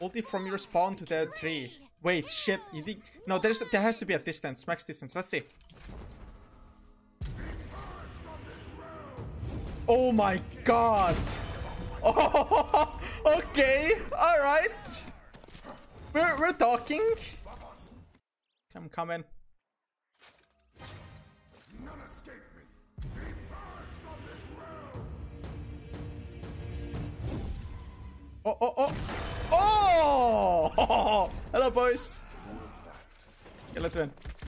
Ulti from your spawn to the tree. Wait, shit. You think? No, there's there has to be a distance, max distance. Let's see. Oh my god. Oh, okay. All right. We're we're talking. I'm coming. Oh, oh, oh! Hello, boys! Okay, let's win.